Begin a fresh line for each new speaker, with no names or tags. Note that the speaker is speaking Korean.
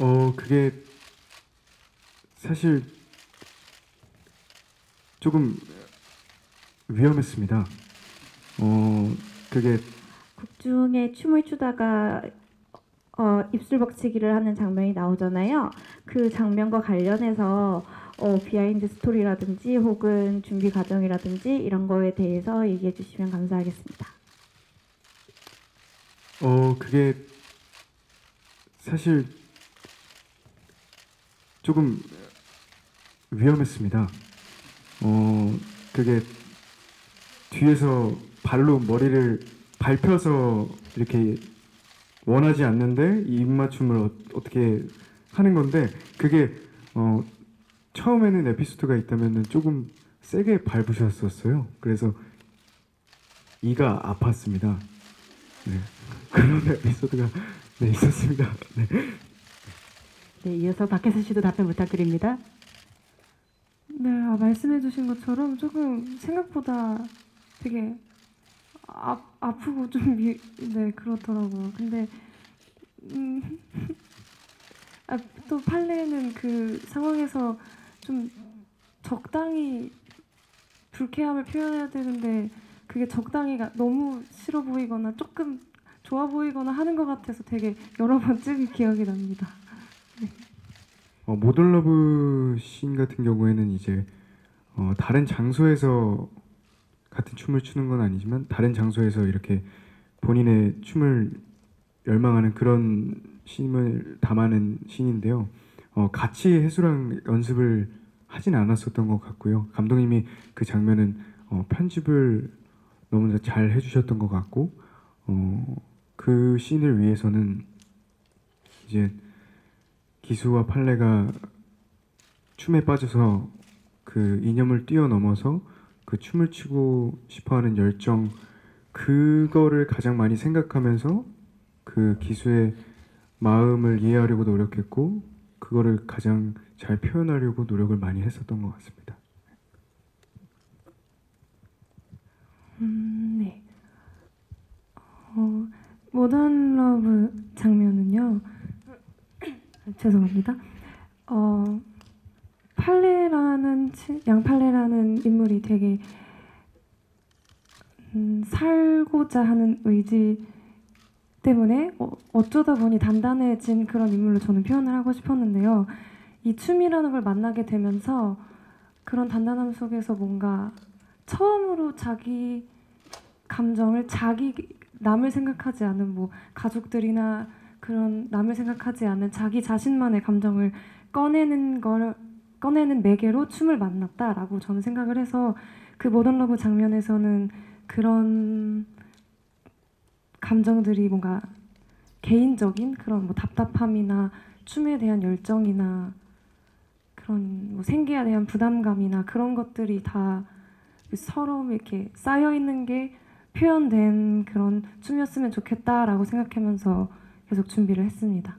어 그게 사실 조금 위험했습니다. 어 그게
곡 중에 춤을 추다가 어, 입술 박치기를 하는 장면이 나오잖아요. 그 장면과 관련해서 어, behind story라든지 혹은 준비 과정이라든지 이런 거에 대해서 얘기해 주시면 감사하겠습니다.
어 그게 사실 조금 위험했습니다. 어 그게 뒤에서 발로 머리를 밟혀서 이렇게 원하지 않는데 이 입맞춤을 어, 어떻게 하는 건데 그게 어 처음에는 에피소드가 있다면은 조금 세게 밟으셨었어요. 그래서 이가 아팠습니다. 네. 그런 에피소드가 네, 있었습니다. 네.
네, 이어서 박혜수 씨도 답변 부탁드립니다.
네, 아, 말씀해주신 것처럼 조금 생각보다 되게 아, 아프고 좀 미, 네 그렇더라고요. 근데 음, 아, 또 판례는 그 상황에서 좀 적당히 불쾌함을 표현해야 되는데 그게 적당히가 너무 싫어 보이거나 조금 좋아 보이거나 하는 것 같아서 되게 여러 번 찍은 기억이 납니다.
어, Modern Love 씬 같은 경우에는 이제 어, 다른 장소에서 같은 춤을 추는 건 아니지만 다른 장소에서 이렇게 본인의 춤을 열망하는 그런 씬을 담아낸 씬인데요. 어, 같이 해수랑 연습을 하진 않았었던 것 같고요. 감독님이 그 장면은 어, 편집을 너무 잘 해주셨던 것 같고 어, 그 씬을 위해서는 이제 기수와 팔레가 춤에 빠져서 그 이념을 뛰어넘어서 그 춤을 추고 싶어하는 열정 그거를 가장 많이 생각하면서 그 기수의 마음을 이해하려고 노력했고 그거를 가장 잘 표현하려고 노력을 많이 했었던 것 같습니다.
음, 네. 어, Modern Love 장면은요. 죄송합니다. 어, 판래라는 치- 양판래라는 인물이 되게 음, 살고자 하는 의지 때문에 어, 어쩌다 보니 단단해진 그런 인물로 저는 표현을 하고 싶었는데요. 이 춤이라는 걸 만나게 되면서 그런 단단함 속에서 뭔가 처음으로 자기 감정을 자기 남을 생각하지 않은 뭐 가족들이나 그런 남을 생각하지 않는 자기 자신만의 감정을 꺼내는 걸 꺼내는 매개로 춤을 만났다라고 저는 생각을 해서 그 Modern Love 장면에서는 그런 감정들이 뭔가 개인적인 그런 뭐 답답함이나 춤에 대한 열정이나 그런 뭐 생계에 대한 부담감이나 그런 것들이 다 서로 이렇게 쌓여 있는 게 표현된 그런 춤이었으면 좋겠다라고 생각하면서 계속 준비를 했습니다.